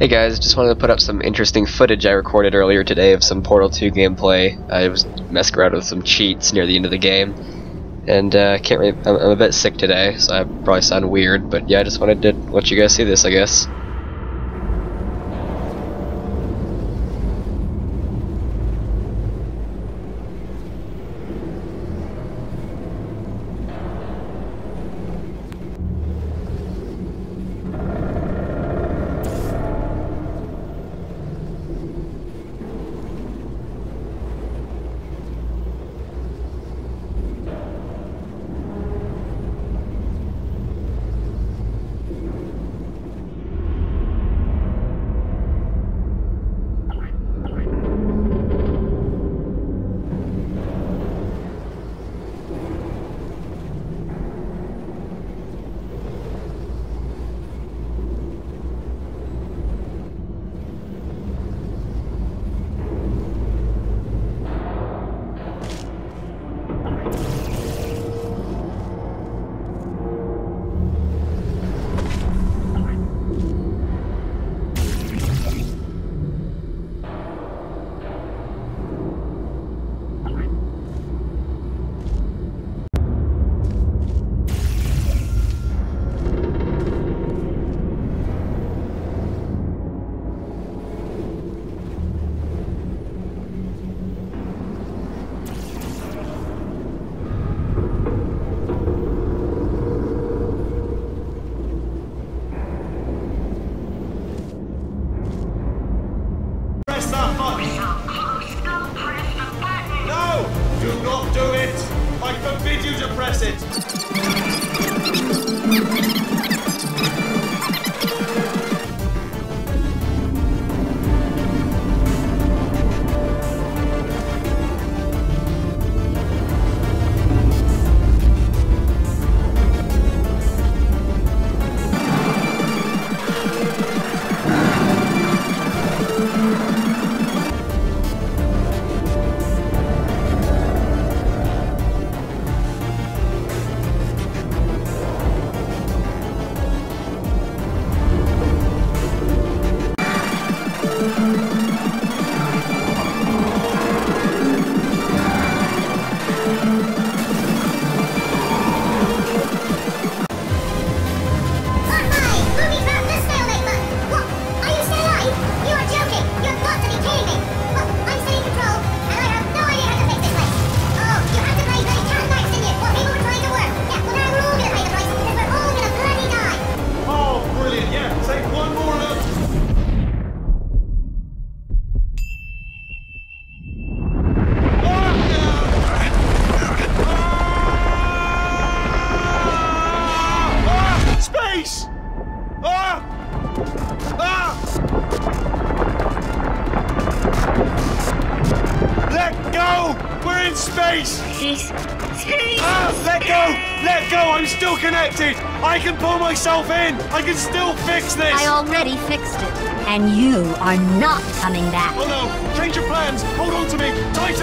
Hey guys, just wanted to put up some interesting footage I recorded earlier today of some Portal 2 gameplay. I was messing around with some cheats near the end of the game, and uh, can't really. I'm, I'm a bit sick today, so I probably sound weird. But yeah, I just wanted to let you guys see this, I guess. Press that button! No! Do not do it! I forbid you to press it! Go! We're in space! Ah! Let go! Let go! I'm still connected! I can pull myself in! I can still fix this! I already fixed it, and you are not coming back. Oh no! Change your plans! Hold on to me! Me!